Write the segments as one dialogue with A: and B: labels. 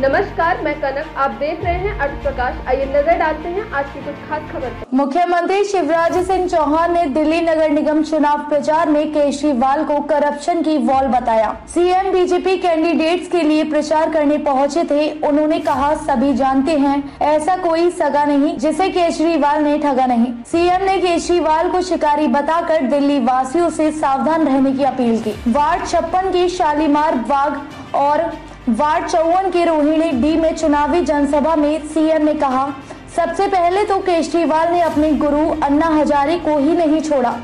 A: नमस्कार, मैं कनक। आप देख रहे हैं अर्थ प्रकाश आइए नज़र डालते हैं आज की कुछ खास खबर
B: मुख्यमंत्री शिवराज सिंह चौहान ने दिल्ली नगर निगम चुनाव प्रचार में केजरीवाल को करप्शन की वॉल बताया। सीएम बीजेपी कैंडिडेट्स के लिए प्रचार करने पहुँचे थे। उन्होंने कहा, सभी जानते हैं, ऐसा कोई सगा नहीं, जिसे केजरीवाल ने ठगा नहीं। सीएम ने केजरीवाल को शिकारी बताकर दिल्ली वासियों से सावधान रहने की अपील की। वार्ड छप्पन की शालीमार बाग और वार्ड चौवन के रोहिणी डी में चुनावी जनसभा में सीएम ने कहा, सबसे पहले तो केजरीवाल ने अपने गुरु अन्ना हजारे को ही नहीं छोड़ा,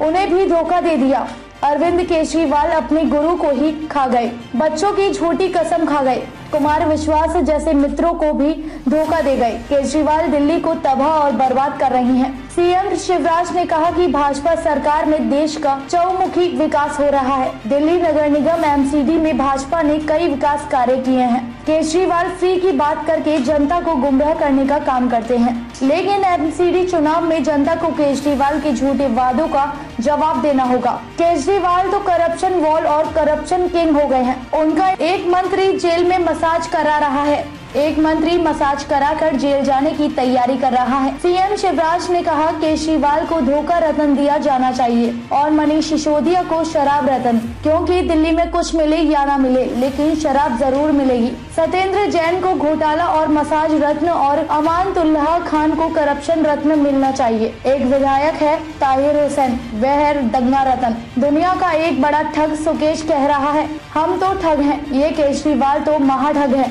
B: उन्हें भी धोखा दे दिया। अरविंद केजरीवाल अपने गुरु को ही खा गए, बच्चों की झूठी कसम खा गए। कुमार विश्वास जैसे मित्रों को भी धोखा दे गए। केजरीवाल दिल्ली को तबाह और बर्बाद कर रही हैं। सीएम शिवराज ने कहा कि भाजपा सरकार में देश का चौमुखी विकास हो रहा है। दिल्ली नगर निगम एमसीडी में भाजपा ने कई विकास कार्य किए हैं। केजरीवाल फ्री की बात करके जनता को गुमराह करने का काम करते हैं। लेकिन एमसीडी चुनाव में जनता को केजरीवाल के झूठे वादों का जवाब देना होगा। केजरीवाल तो करप्शन वॉल और करप्शन किंग हो गए हैं। उनका एक मंत्री जेल में मसाज करा रहा है। एक मंत्री मसाज कराकर जेल जाने की तैयारी कर रहा है। सीएम शिवराज ने कहा केजरीवाल को धोखा रतन दिया जाना चाहिए और मनीष सिसोदिया को शराब रतन, क्योंकि दिल्ली में कुछ मिले या ना मिले, लेकिन शराब ज़रूर मिलेगी। सत्येंद्र जैन को घोटाला और मसाज रत्न और अमान अमानतुल्लाह खान को करप्शन रत्न मिलना चाहिए। एक विधायक है ताहिर हुसैन, वह दंगा रतन। दुनिया का एक बड़ा ठग सुकेश कह रहा है, हम तो ठग हैं, ये केजरीवाल तो महाठग है।